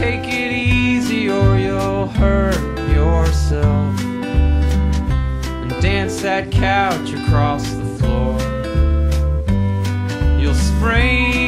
take it easy or you'll hurt yourself. And dance that couch across the floor. You'll sprain